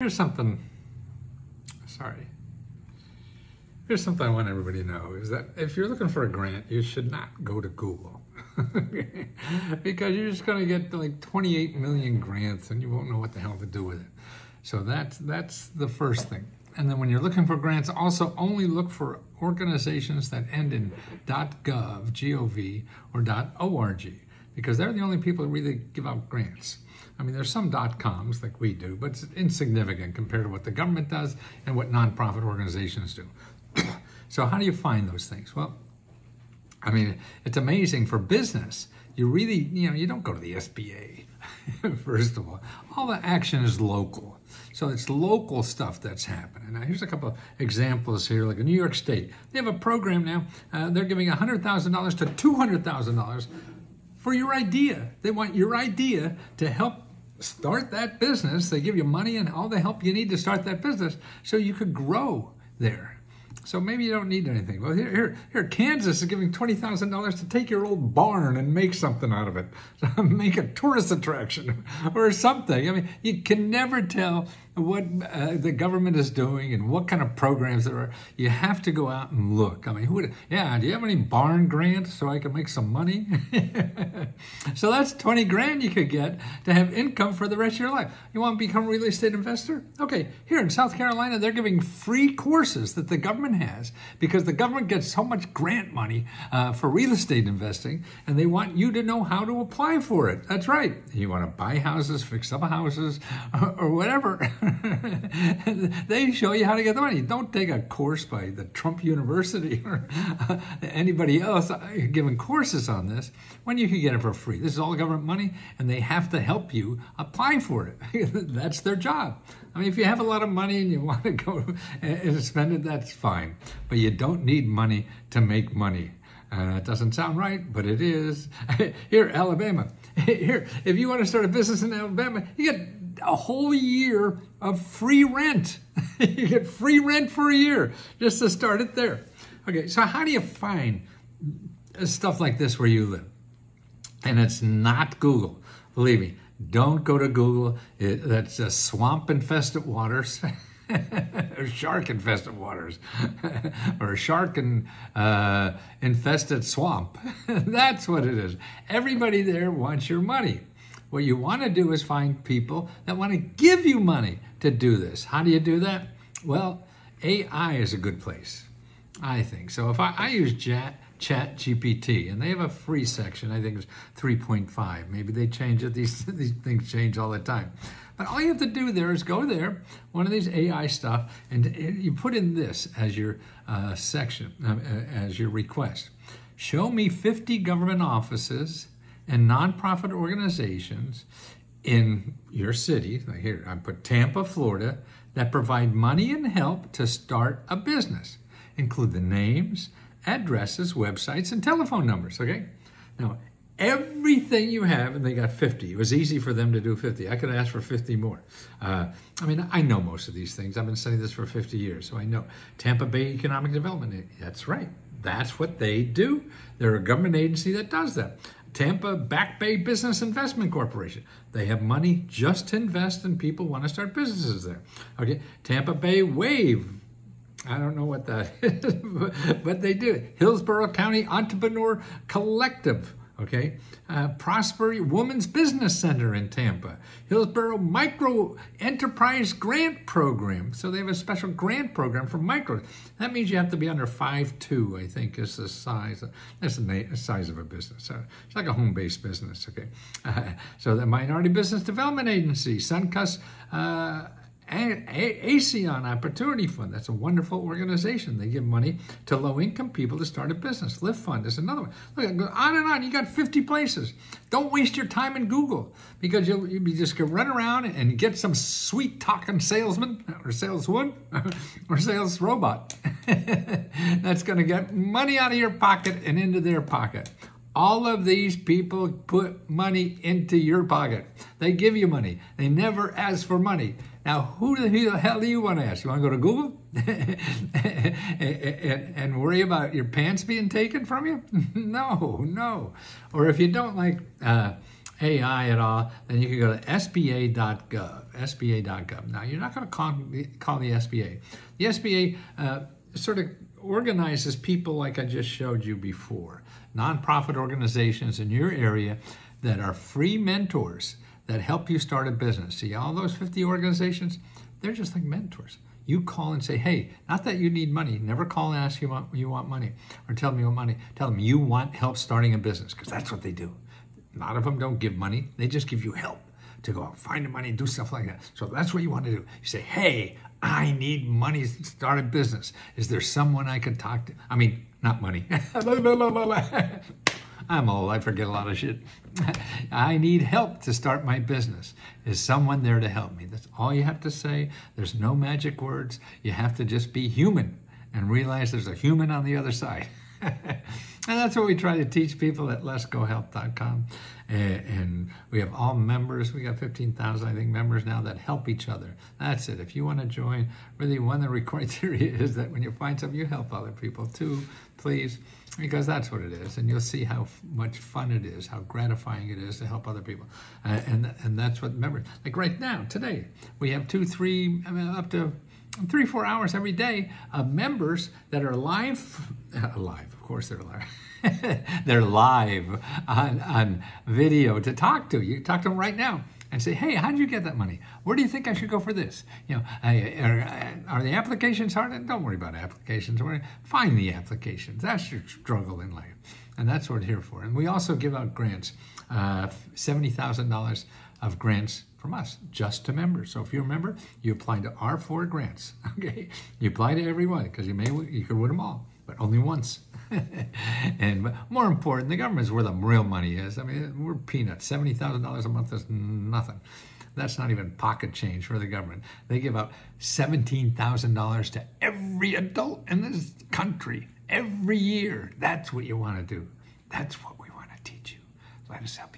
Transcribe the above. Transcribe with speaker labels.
Speaker 1: Here's something, sorry. Here's something I want everybody to know is that if you're looking for a grant, you should not go to Google. because you're just going to get like 28 million grants and you won't know what the hell to do with it. So that's that's the first thing. And then when you're looking for grants, also only look for organizations that end in .gov, G-O-V, or .org, because they're the only people who really give out grants. I mean, there's some dot coms like we do, but it's insignificant compared to what the government does and what nonprofit organizations do. so, how do you find those things? Well, I mean, it's amazing for business. You really, you know, you don't go to the SBA, first of all. All the action is local. So it's local stuff that's happening. Now, here's a couple of examples here, like in New York State. They have a program now, uh, they're giving $100,000 to $200,000 for your idea. They want your idea to help start that business. They give you money and all the help you need to start that business so you could grow there. So maybe you don't need anything. Well, here, here, here Kansas is giving twenty thousand dollars to take your old barn and make something out of it, make a tourist attraction or something. I mean, you can never tell what uh, the government is doing and what kind of programs there are. You have to go out and look. I mean, who would? Yeah, do you have any barn grants so I can make some money? so that's twenty grand you could get to have income for the rest of your life. You want to become a real estate investor? Okay, here in South Carolina, they're giving free courses that the government has because the government gets so much grant money uh, for real estate investing, and they want you to know how to apply for it. That's right. You want to buy houses, fix up houses, or whatever. they show you how to get the money. Don't take a course by the Trump University or anybody else giving courses on this when you can get it for free. This is all government money, and they have to help you apply for it. that's their job. I mean, if you have a lot of money and you want to go and spend it, that's fine. But you don't need money to make money. Uh, it doesn't sound right, but it is. Here, Alabama. Here, if you want to start a business in Alabama, you get a whole year of free rent. you get free rent for a year just to start it there. Okay, so how do you find stuff like this where you live? And it's not Google. Believe me, don't go to Google. It, that's a swamp infested waters. shark infested waters or shark and, uh, infested swamp. That's what it is. Everybody there wants your money. What you want to do is find people that want to give you money to do this. How do you do that? Well, AI is a good place, I think. So if I, I use Chat, Chat GPT, and they have a free section, I think it's 3.5. Maybe they change it. These, these things change all the time. But all you have to do there is go there, one of these AI stuff, and you put in this as your uh, section, uh, as your request. Show me 50 government offices and nonprofit organizations in your city, like here, I put Tampa, Florida, that provide money and help to start a business. Include the names, addresses, websites, and telephone numbers, okay? Now, everything you have, and they got 50. It was easy for them to do 50. I could ask for 50 more. Uh, I mean, I know most of these things. I've been studying this for 50 years, so I know. Tampa Bay Economic Development, that's right. That's what they do. They're a government agency that does that. Tampa Back Bay Business Investment Corporation. They have money just to invest and people want to start businesses there. Okay, Tampa Bay Wave. I don't know what that is, but they do. Hillsborough County Entrepreneur Collective okay? Uh, Women's Business Center in Tampa, Hillsborough Micro Enterprise Grant Program. So they have a special grant program for micros. That means you have to be under five two. I think, is the size. Of, that's the size of a business. So it's like a home-based business, okay? Uh, so the Minority Business Development Agency, Suncus uh, Accion Opportunity Fund, that's a wonderful organization. They give money to low income people to start a business. Lift Fund is another one. Look, on and on. You got 50 places. Don't waste your time in Google because you'll, be just to run around and get some sweet talking salesman or saleswoman or sales robot that's going to get money out of your pocket and into their pocket. All of these people put money into your pocket. They give you money. They never ask for money. Now, who the hell do you want to ask? You want to go to Google and, and, worry about your pants being taken from you? no, no. Or if you don't like uh, AI at all, then you can go to sba.gov. SBA.gov. Now, you're not going to call, call the SBA. The SBA uh, sort of organizes people like I just showed you before, nonprofit organizations in your area that are free mentors that help you start a business. See, all those 50 organizations, they're just like mentors. You call and say, hey, not that you need money. Never call and ask you want, you want money or tell them you want money. Tell them you want help starting a business because that's what they do. A lot of them don't give money. They just give you help to go out, find the money, do stuff like that. So that's what you want to do. You say, hey, I need money to start a business. Is there someone I can talk to? I mean, not money. I'm old, I forget a lot of shit. I need help to start my business. Is someone there to help me? That's all you have to say. There's no magic words. You have to just be human and realize there's a human on the other side. And that's what we try to teach people at LeskoHelp.com. And, and we have all members. We got 15,000, I think, members now that help each other. That's it. If you want to join, really one of the criteria is that when you find something, you help other people too, please, because that's what it is. And you'll see how much fun it is, how gratifying it is to help other people. Uh, and, and that's what members, like right now, today, we have two, three, I mean, up to three, four hours every day of members that are live, uh, live, of course they're live. they're live on, on video to talk to. You talk to them right now and say, hey, how did you get that money? Where do you think I should go for this? You know, are, are the applications hard? Don't worry about applications. Find the applications. That's your struggle in life. And that's what we're here for. And we also give out grants, uh, $70,000 of grants from us just to members. So if you're a member, you apply to our four grants. Okay, you apply to every one because you may you could win them all, but only once. and more important, the government's where the real money is. I mean, we're peanuts. Seventy thousand dollars a month is nothing. That's not even pocket change for the government. They give out seventeen thousand dollars to every adult in this country every year. That's what you want to do. That's what we want to teach you. Let us help you.